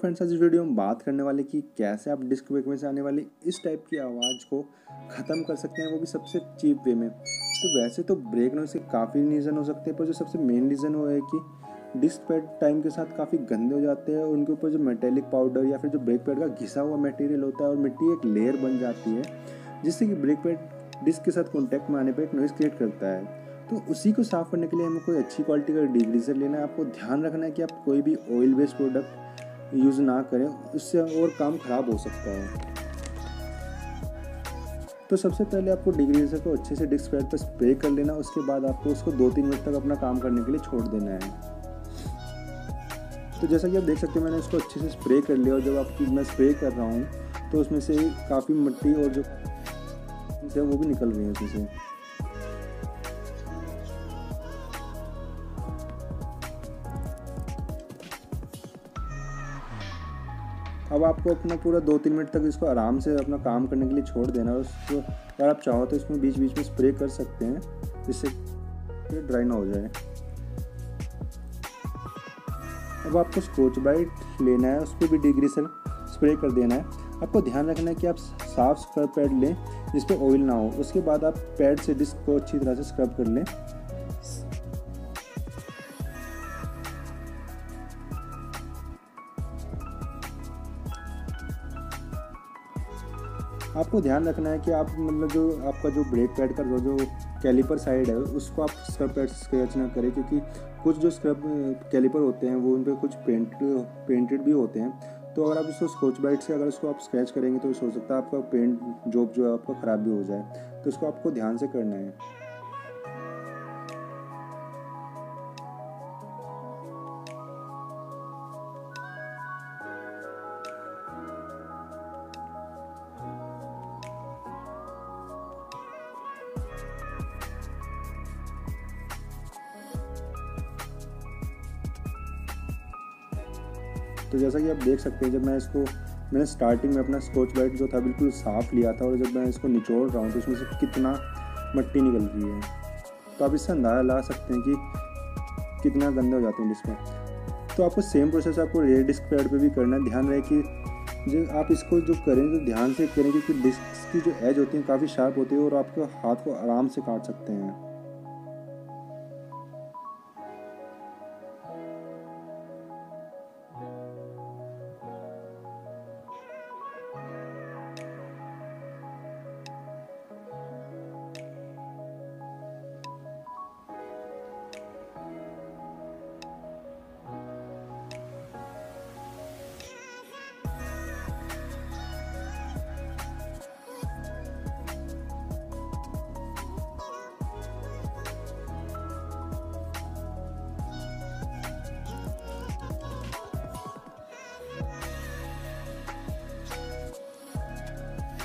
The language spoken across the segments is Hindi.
फ्रेंड्स आज इस वीडियो में बात करने वाले कि कैसे आप डिस्क ब्रेक में से आने वाली इस टाइप की आवाज़ को ख़त्म कर सकते हैं, वो भी सबसे चीप वे में। तो वैसे तो ब्रेक नॉइस के काफ़ी रीज़न हो सकते हैं, पर जो सबसे मेन रीज़न वो है कि डिस्क पैड टाइम के साथ काफ़ी गंदे हो जाते हैं, और उनके ऊपर जो मेटेलिक पाउडर या फिर जो ब्रेक पैड का घिसा हुआ मटेरियल होता है और मिट्टी एक लेयर बन जाती है, जिससे कि ब्रेक पैड डिस्क के साथ कॉन्टैक्ट में आने पर एक नॉइज़ क्रिएट करता है। तो उसी को साफ़ करने के लिए हमें कोई अच्छी क्वालिटी का डिग्रीजर लेना है। आपको ध्यान रखना है कि आप कोई भी ऑयल बेस्ड प्रोडक्ट यूज़ ना करें उससे और काम ख़राब हो सकता है। तो सबसे पहले आपको डिग्रीजर को अच्छे से डिस्क पैड पर स्प्रे कर लेना, उसके बाद आपको उसको दो तीन मिनट तक अपना काम करने के लिए छोड़ देना है। तो जैसा कि आप देख सकते हैं, मैंने उसको अच्छे से स्प्रे कर लिया और जब आपकी मैं स्प्रे कर रहा हूँ तो उसमें से काफ़ी मिट्टी और जो है वो भी निकल रही है उसमें से। अब आपको अपना पूरा दो तीन मिनट तक इसको आराम से अपना काम करने के लिए छोड़ देना और उसको अगर आप चाहो तो इसमें बीच बीच में स्प्रे कर सकते हैं, जिससे ड्राई ना हो जाए। अब आपको स्कोच बाइट लेना है उस पर भी डिग्री से स्प्रे कर देना है। आपको ध्यान रखना है कि आप साफ़ स्क्रब पैड लें जिस पर ऑयल ना हो। उसके बाद आप पैड से डिस्क को अच्छी तरह से स्क्रब कर लें। आपको ध्यान रखना है कि आप मतलब जो आपका जो ब्रेक पैड का जो जो कैलिपर साइड है, उसको आप स्क्रब पैड स्क्रैच ना करें, क्योंकि कुछ जो स्क्रब कैलिपर होते हैं, वो उन पर कुछ पेंट, पेंटेड भी होते हैं। तो अगर आप उसको स्कॉच ब्राइट से अगर उसको आप स्क्रैच करेंगे तो हो सकता है आपका पेंट, जॉब जो है, आपका ख़राब भी हो जाए। तो उसको आपको ध्यान से करना है। तो जैसा कि आप देख सकते हैं, जब मैं इसको, मैंने स्टार्टिंग में अपना स्कॉच ब्राइट जो था बिल्कुल साफ़ लिया था और जब मैं इसको निचोड़ रहा हूँ तो उसमें से कितना मट्टी निकल रही है। तो आप इससे अंदाज़ा ला सकते हैं कि कितना गंदे हो जाते हैं डिस्क तो आपको सेम प्रोसेस आपको रेयर डिस्क पैड पे भी करना है। ध्यान रहे कि जो आप इसको जो करें तो ध्यान से करें क्योंकि डिस्क की जो एज होती है काफ़ी शार्प होती है और आपके हाथ को आराम से काट सकते हैं।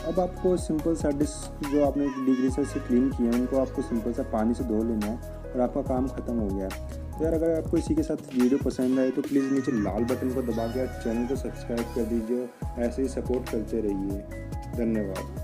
अब आपको सिंपल सा डिस्क जो आपने डिग्री से क्लीन किए हैं, उनको आपको सिंपल सा पानी से धो लेना है और आपका काम ख़त्म हो गया तो यार, अगर आपको इसी के साथ वीडियो पसंद आए तो प्लीज़ नीचे लाल बटन को दबा के चैनल को सब्सक्राइब कर दीजिए ऐसे ही सपोर्ट करते रहिए। धन्यवाद।